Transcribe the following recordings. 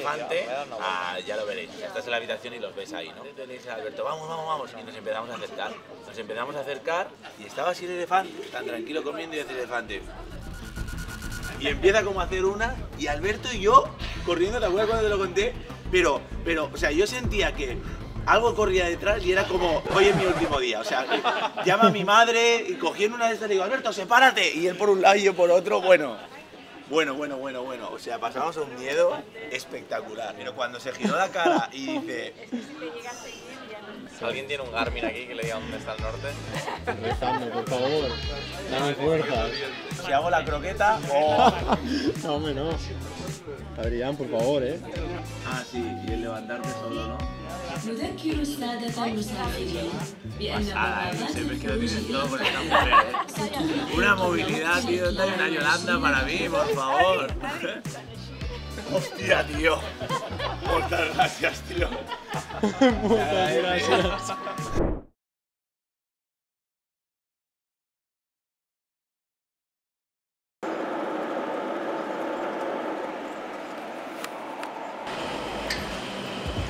elefante, ah, ya lo veréis. Estás en la habitación y los ves ahí, ¿no? Entonces le dices a Alberto, vamos, vamos, vamos. Y nos empezamos a acercar. Nos empezamos a acercar y estaba así el elefante, tan tranquilo comiendo y el elefante. Y empieza como a hacer una y Alberto y yo corriendo, ¿te acuerdas cuando te lo conté? Pero, pero, o sea, yo sentía que algo corría detrás y era como, hoy es mi último día. O sea, llama a mi madre y cogí en una de estas y digo, Alberto, sepárate. Y él por un lado y yo por otro, bueno. Bueno, bueno, bueno, bueno. O sea, pasamos un miedo espectacular. Pero cuando se giró la cara y dice, ¿Alguien tiene un Garmin aquí que le diga dónde está el norte? Rezando, por favor. Dame fuerzas. si hago la croqueta o... No, hombre, no. Adrián, por favor, eh. Ah, sí, y el levantarte solo, ¿no? نذكر السادة المسافرين بأن Pasada, بوابات siempre es que lo الخروج tienes todo con esta mujer, ¿eh? Una movilidad, tío, ¿dónde hay una Yolanda para mí, por favor? Hostia, tío. Muchas gracias, tío. Muchas gracias.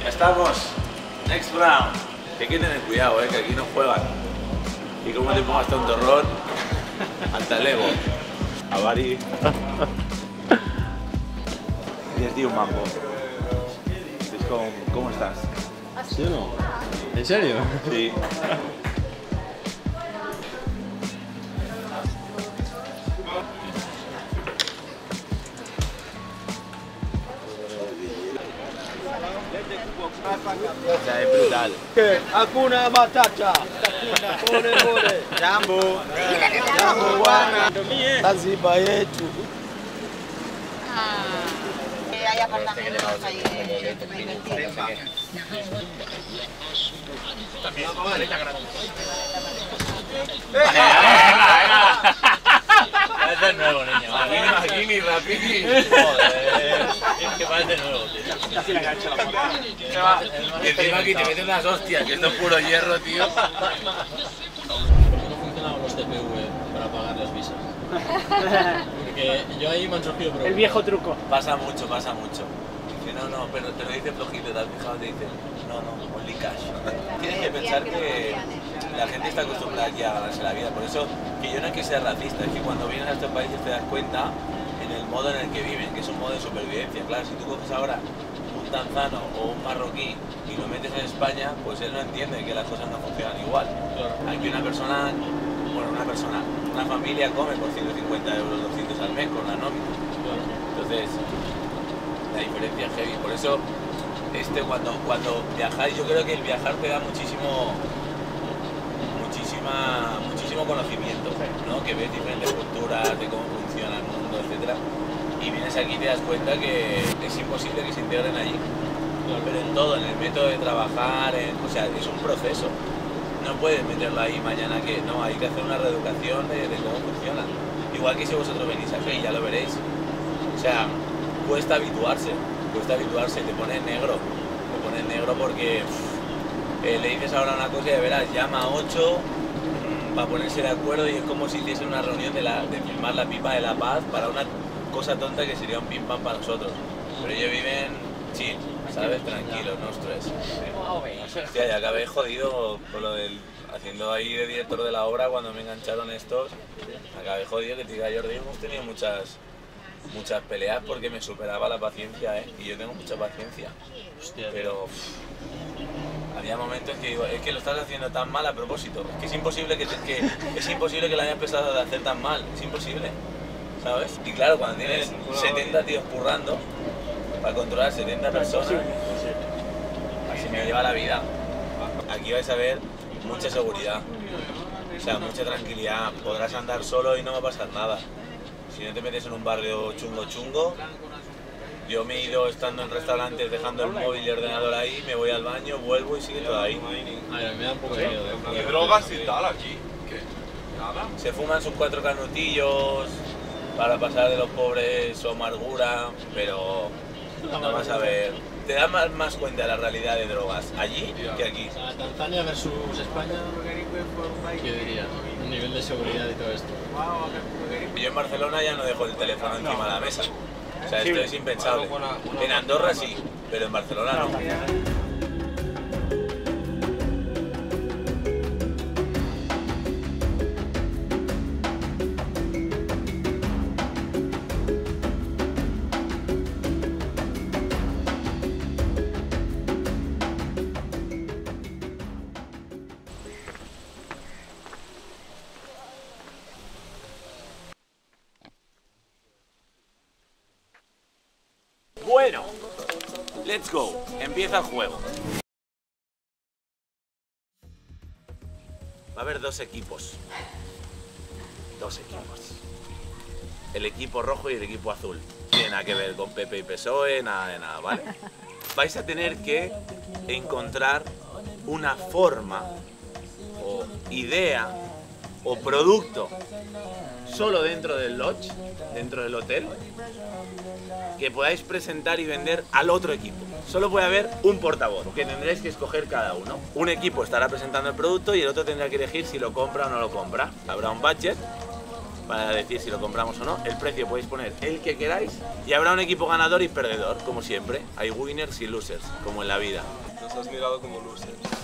Ya estamos. Next round. Que hay que tener cuidado, eh, que aquí no juegan. Y como te pongas torrón, al talego. A Bari. Y es un mambo. ¿cómo estás? ¿Sí o no? ¿En serio? Sí. O sea, es brutal. Hakuna Matata. Pole pole. Jambo. Jambo bwana. Zanzibar yetu. Hay apartamentos ahí de Parece nuevo, niño. Aquí ni rapidi. Joder. Es que parece nuevo, tío. Y encima aquí te meten unas hostias, que esto es puro hierro, tío. ¿Por qué no funcionaban los TPV para pagar las visas? Porque yo ahí me han surgido problemas. El viejo truco. Pasa mucho, pasa mucho. Dice, no, no, pero te lo dice flojito, te has fijado, te dice, no, no, only cash. Tienes que pensar que la gente está acostumbrada aquí a ganarse la vida, por eso que yo no es que sea racista, es que cuando vienes a estos países te das cuenta en el modo en el que viven, que es un modo de supervivencia. Claro, si tú coges ahora un tanzano o un marroquí y lo metes en España, pues él no entiende que las cosas no funcionan igual. Aquí una persona, bueno, una persona, una familia come por 150 euros, 200 al mes con la nómina. Entonces, la diferencia heavy. Por eso, este, cuando, cuando viajáis, yo creo que el viajar te da muchísimo, muchísima, muchísimo conocimiento, ¿no? Que ves diferentes culturas, de cómo funciona el mundo, etcétera. Y vienes aquí y te das cuenta que es imposible que se integren allí. Pero en todo, en el método de trabajar, en- o sea, es un proceso. No puedes meterlo ahí mañana que no, hay que hacer una reeducación de, de cómo funciona. Igual que si vosotros venís aquí, ya lo veréis. O sea, cuesta habituarse, cuesta habituarse, te pones negro, te pones negro porque eh, le dices ahora una cosa y de veras llama a 8 para ponerse de acuerdo y es como si hiciesen una reunión de, la, de filmar la pipa de la paz para una cosa tonta que sería un pim pam para nosotros. Pero ellos viven chill, ¿sabes? Tranquilos, no estrés. Hostia, ya acabé jodido por lo del. Haciendo ahí de director de la obra cuando me engancharon estos. Acabé jodido que te diga Jordi, hemos tenido muchas muchas peleas porque me superaba la paciencia, ¿eh? Y yo tengo mucha paciencia. Pero había momentos que digo, es que lo estás haciendo tan mal a propósito. Es que es imposible que, te- que es imposible que lo hayas empezado a hacer tan mal. Es imposible. ¿Sabes? Y claro, cuando tienes 70 tíos currando para controlar 70 personas, así me lleva la vida. Aquí vais a ver mucha seguridad. O sea, mucha tranquilidad. Podrás andar solo y no va a pasar nada. Si no te metes en un barrio chungo chungo, yo me he ido estando en restaurantes dejando el móvil y el ordenador ahí, me voy al baño, vuelvo y sigue todo ahí. A ver, me da un poco de miedo. ¿Qué ¿eh? drogas y tal aquí? ¿Qué? ¿Nada? Se fuman sus cuatro canutillos para pasar de los pobres su amargura, pero no vas a ver. Te das más, más cuenta de la realidad de drogas allí que aquí. O sea, Tanzania versus España, ¿qué dirías? Nivel de seguridad y todo esto. Yo en Barcelona ya no dejo el teléfono encima de la mesa. O sea, esto es impensable. En Andorra sí, pero en Barcelona no. Empieza el juego. Va a haber dos equipos. Dos equipos. El equipo rojo y el equipo azul. Tiene nada que ver con Pepe y PSOE, nada de nada, ¿vale? Vais a tener que encontrar una forma o idea o producto solo dentro del lodge, dentro del hotel, que podáis presentar y vender al otro equipo. Solo puede haber un portavoz, que tendréis que escoger cada uno. Un equipo estará presentando el producto y el otro tendrá que elegir si lo compra o no lo compra. Habrá un budget para decir si lo compramos o no. El precio podéis poner el que queráis y habrá un equipo ganador y perdedor, como siempre. Hay winners y losers, como en la vida. Nos has mirado como losers.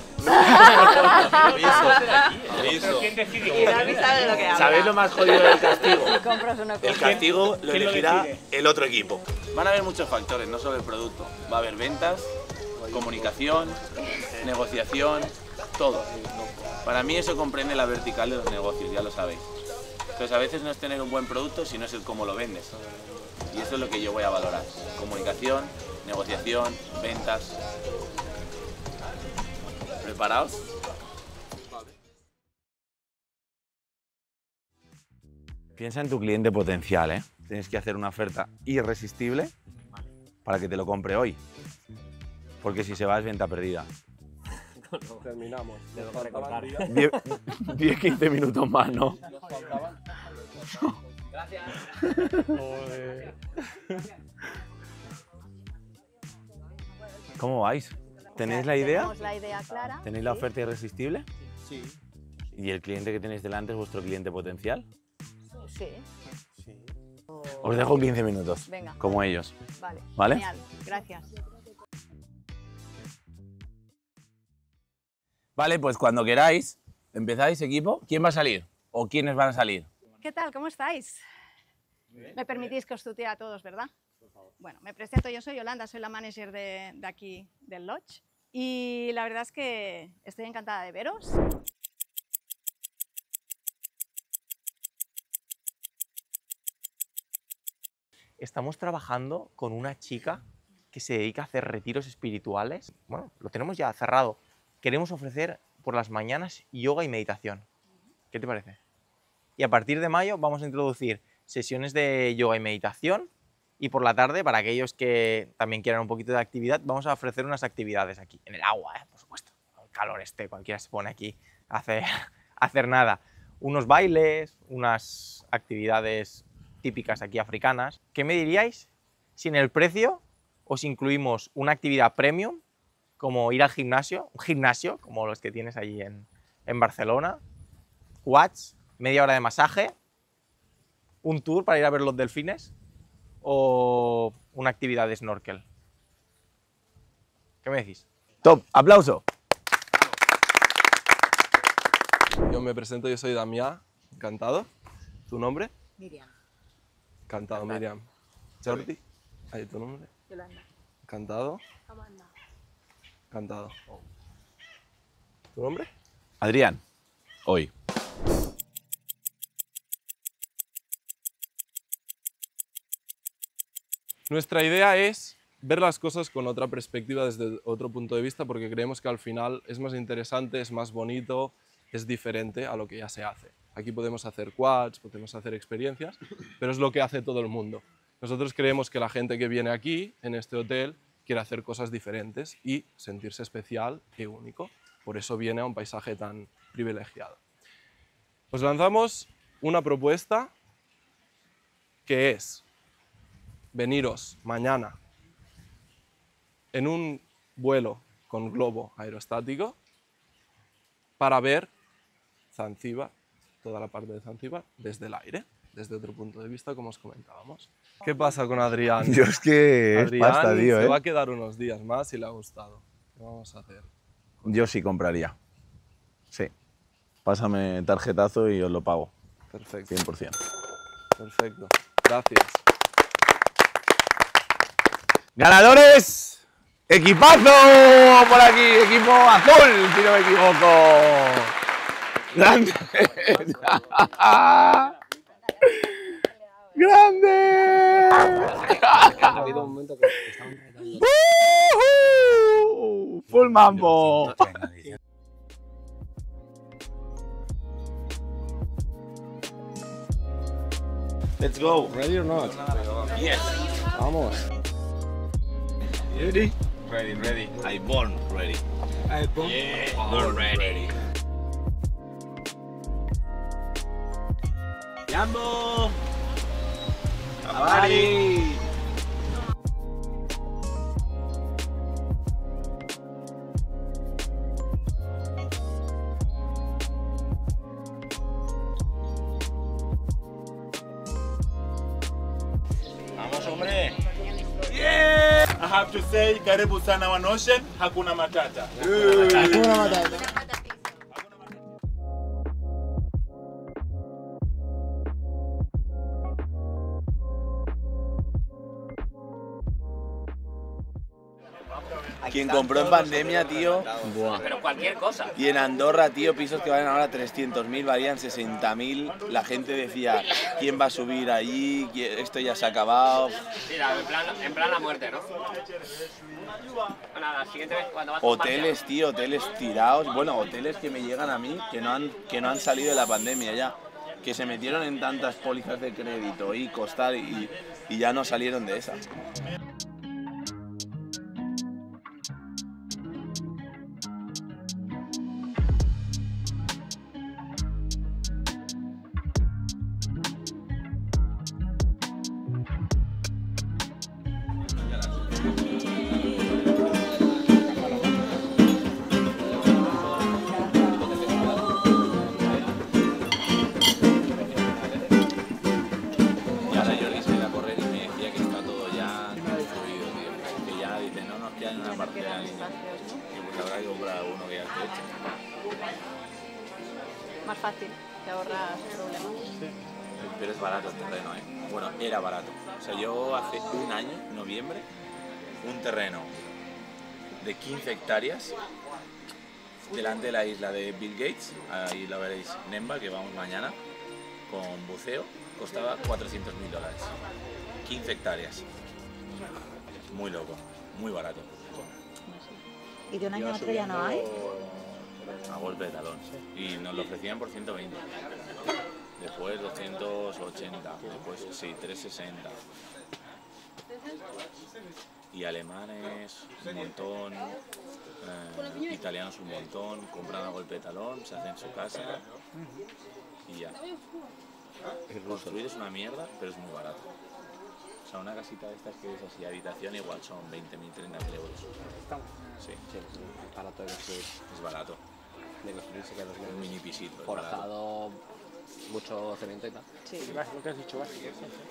Sabe lo que habla. ¿Sabéis lo más jodido del castigo? El castigo lo elegirá el otro equipo. Van a haber muchos factores, no solo el producto. Va a haber ventas, comunicación, negociación, todo. Para mí eso comprende la vertical de los negocios, ya lo sabéis. Entonces a veces no es tener un buen producto, sino es el cómo lo vendes. Y eso es lo que yo voy a valorar. Comunicación, negociación, ventas. ¿Preparados? Piensa en tu cliente potencial, ¿eh? Tienes que hacer una oferta irresistible para que te lo compre hoy. Porque si se va es venta perdida. Terminamos. Nos faltaban días. 10-15 minutos más, ¿no? Nos faltaban. Joder. ¿Cómo vais? ¿Tenéis la idea? Tenemos la idea clara. ¿Tenéis la oferta irresistible? Sí. ¿Y el cliente que tenéis delante es vuestro cliente potencial? Sí, Sí. Os dejo 15 minutos, Venga. como ellos. vale. ¿Vale? Genial, gracias. Vale, pues cuando queráis, empezáis equipo. ¿Quién va a salir? ¿O quiénes van a salir? ¿Qué tal? ¿Cómo estáis? Me permitís que os tutee a todos, ¿verdad? Bueno, me presento, yo soy Yolanda, soy la manager de, de aquí del Lodge y la verdad es que estoy encantada de veros. estamos trabajando con una chica que se dedica a hacer retiros espirituales. Bueno, lo tenemos ya cerrado. Queremos ofrecer por las mañanas yoga y meditación. ¿Qué te parece? Y a partir de mayo vamos a introducir sesiones de yoga y meditación y por la tarde, para aquellos que también quieran un poquito de actividad, vamos a ofrecer unas actividades aquí, en el agua, ¿eh? por supuesto. El calor este, cualquiera se pone aquí a hacer, nada. Unos bailes, unas actividades típicas aquí africanas. ¿Qué me diríais si en el precio os incluimos una actividad premium, como ir al gimnasio, un gimnasio como los que tienes allí en, en Barcelona, watts, media hora de masaje, un tour para ir a ver los delfines o una actividad de snorkel? ¿Qué me decís? Top, aplauso. Yo me presento, yo soy Damián, encantado. ¿Tu nombre? Miriam. Encantado, Miriam. Jordi, ahí tu nombre. Yolanda. Encantado. Encantado. ¿Tu nombre? Adrián, hoy. Nuestra idea es ver las cosas con otra perspectiva, desde otro punto de vista, porque creemos que al final es más interesante, es más bonito, es diferente a lo que ya se hace. Aquí podemos hacer quads, podemos hacer experiencias, pero es lo que hace todo el mundo. Nosotros creemos que la gente que viene aquí, en este hotel, quiere hacer cosas diferentes y sentirse especial y único. Por eso viene a un paisaje tan privilegiado. Os lanzamos una propuesta que es veniros mañana en un vuelo con globo aerostático para ver Zanzíbar, toda la parte de Zanzíbar, desde el aire. desde otro punto de vista, como os comentábamos. ¿Qué pasa con Adrián? Es que es Adrián pasta, tío, se ¿eh? va a quedar unos días más y le ha gustado. ¿Qué vamos a hacer? Yo sí compraría. Sí. Pásame tarjetazo y os lo pago. Perfecto. 100%. Perfecto. Gracias. ¡Ganadores! ¡Equipazo! Por aquí, equipo azul, si no me equivoco. ¡Grande! ¡Grande! Ha habido un momento que estaban. ¡Full mambo! Let's go. Ready or not? Yes. Vamos. Ready? Ready, ready. I born ready. I born. Yeah, born ready. Jambo. Habari. Have to say, karibu sana One Ocean, hakuna matata. Hakuna matata. Quien compró en pandemia, tío. Pero cualquier cosa. Y en Andorra, tío, pisos que valen ahora 300.000, valían 60.000. La gente decía, ¿quién va a subir allí? ¿Qui- Esto ya se ha acabado. Mira, en plan, en plan la muerte, ¿no? Bueno, la siguiente vez cuando vas con Hoteles, tío, hoteles tirados. Bueno, hoteles que me llegan a mí que no han, que no han salido de la pandemia ya. Que se metieron en tantas pólizas de crédito y costar y, y ya no salieron de esa. Más fácil, te ahorras problemas. Pero es barato el terreno, ¿eh? Bueno, era barato. O sea, yo hace un año, noviembre, un terreno de 15 hectáreas delante de la isla de Bill Gates, ahí lo veréis, Nemba, que vamos mañana, con buceo, costaba 400 mil dólares. 15 hectáreas. Muy loco, muy barato. ¿Y de un año a otro ya no hay? A golpe de talón. Y nos lo ofrecían por 120. Después 280. Después sí, 360. Y alemanes un montón. eh, italianos un montón. Compran a golpe de talón, se hacen su casa. Y ya. Construir es una mierda, pero es muy barato. O sea, una casita de estas que es así, habitación, igual son 20.000, 30.000 euros. Sí. Construir. Es barato. De construir se queda Un mini pisito. Forjado, mucho cemento y tal. Sí. ¿Lo que has dicho?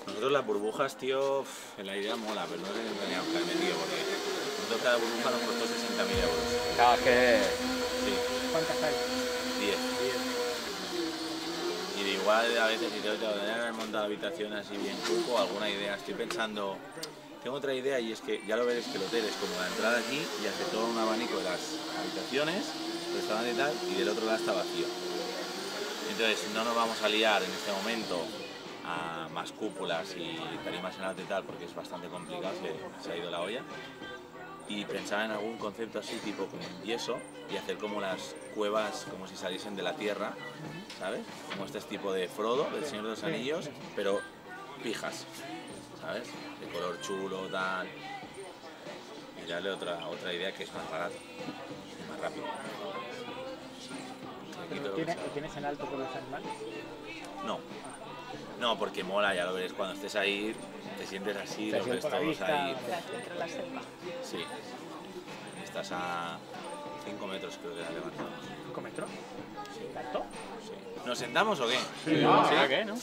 Nosotros las burbujas, tío, en la idea mola, pero no le teníamos que haber metido porque nosotros cada burbuja nos costó 60.000 euros. Claro, es que. Sí, ¿Cuántas hay? 10. Y de igual a veces si tengo que haber montado habitación así bien cuco, alguna idea, estoy pensando, tengo otra idea y es que ya lo veréis que el hotel es como la entrada aquí y hace todo un abanico de las habitaciones, restaurante y tal, y del otro lado está vacío. Entonces no nos vamos a liar en este momento a más cúpulas y tarimas en alto y tal porque es bastante complicado, se, se ha ido la olla. Y pensaba en algún concepto así tipo con yeso y hacer como las cuevas como si saliesen de la tierra, ¿sabes? Como este tipo de Frodo, del Señor de los Anillos, pero pijas, ¿sabes? De color chulo, tal. Y darle otra, otra idea que es más barato rápido. Tienes, en alto con los animales? No. No, porque mola, ya lo veréis cuando estés ahí, te sientes así, los ves todos ahí. Sí. Estás a 5 metros creo que la levantamos. ¿5 metros? ¿Nos sentamos o qué? ¿Qué, no?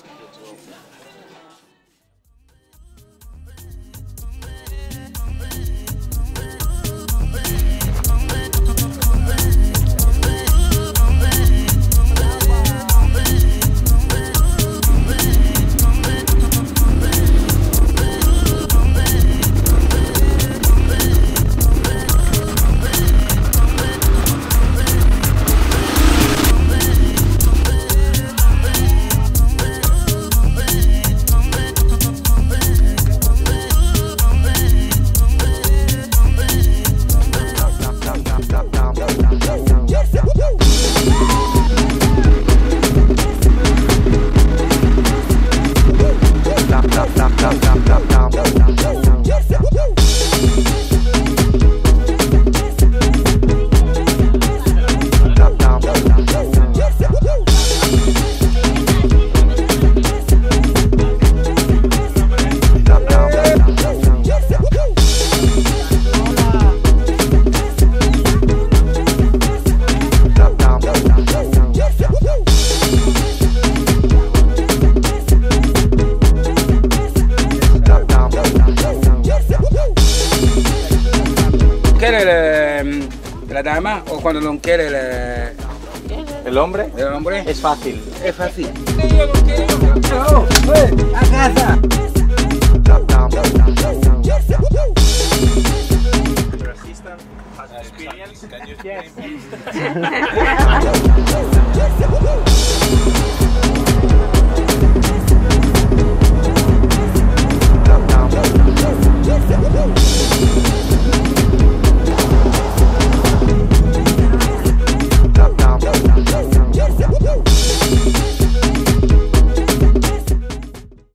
cuando no quiere el, el hombre. El hombre. Es fácil. Es fácil. A casa.